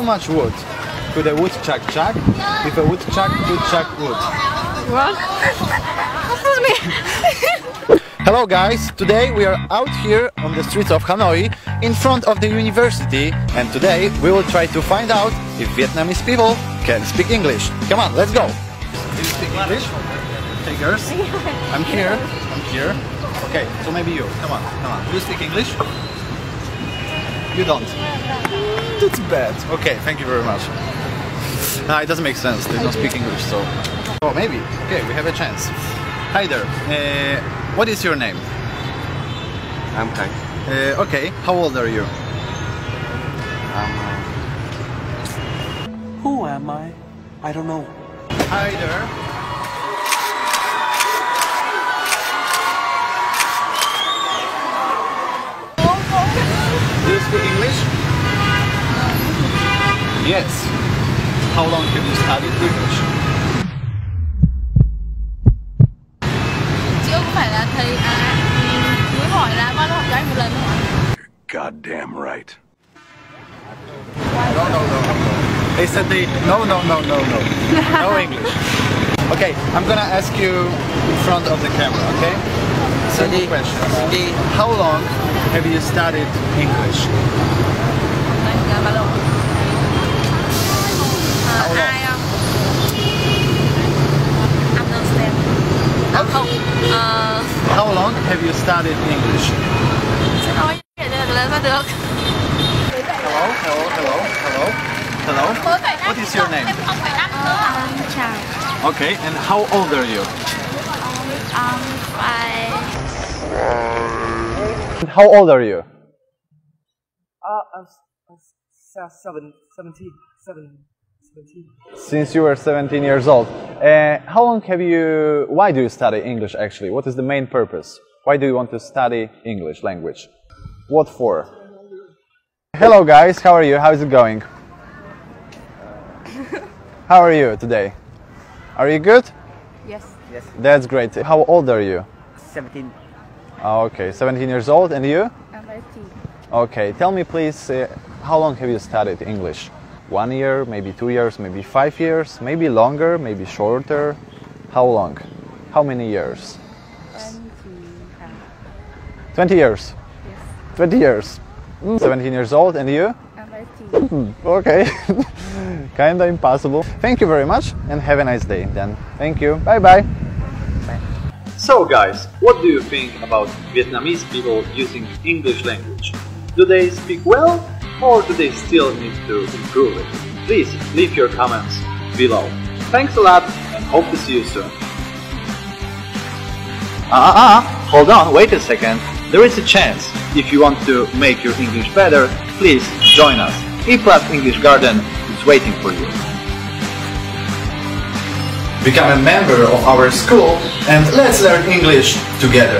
How much wood could a woodchuck chuck if a woodchuck could chuck wood? What? What does it mean? Hello guys, today we are out here on the streets of Hanoi in front of the university and today we will try to find out if Vietnamese people can speak English. Come on, let's go! Do you speak English? Figures? I'm here, I'm here. Okay, so maybe you, come on, come on. Do you speak English? You don't? That's bad. Okay, thank you very much. No, it doesn't make sense, they don't speak English so... Oh, maybe. Okay, we have a chance. Hi there. Uh, what is your name? I'm Kai. Uh, okay, how old are you? Who am I? I don't know. Hi there. Do you speak English? Yes. How long have you studied English? Chứ không phải là thầy à Muốn hỏi là bao lâu học cho anh một lần không ạ? Goddamn right. No, no, no, no. They said they no, no, no, no, no, no English. Okay, I'm gonna ask you in front of the camera. Okay. Simple question. How long have you studied English? Anh là bao lâu? À, How long? ai không? Understand À không Ờ How long have you studied English? Sẽ nói vậy được là sao được Hello, hello, hello, hello, hello. What is your name? Em không phải đáp nữa Chào, Okay, and how old are you? um, I How old are you? Uh, I'm s- I'm seven, 17, seven, 17. Since you were 17 years old. Uh, how long have you. Why do you study English actually? What is the main purpose? Why do you want to study English language? What for? Hello, guys, how are you? How is it going? How are you today? Are you good? Yes Yes, That's great. How old are you? 17. Oh, okay, 17 years old. And you? I'm 18 Okay, tell me please, uh, how long have you studied English? One year, maybe two years, maybe five years, maybe longer, maybe shorter? How long? How many years? 20 years. Yes. 20 years. Mm, 17 years old, and you? I'm 18 Okay, kinda impossible. Thank you very much, and have a nice day then. Thank you. Bye bye. So, guys, what do you think about Vietnamese people using English language? Do they speak well, or do they still need to improve it? Please leave your comments below. Thanks a lot, and hope to see you soon. Ah, ah, ah, hold on, wait a second. There is a chance. If you want to make your English better, please join us. E Plus English Garden is waiting for you. Become a member of our school and let's learn English together.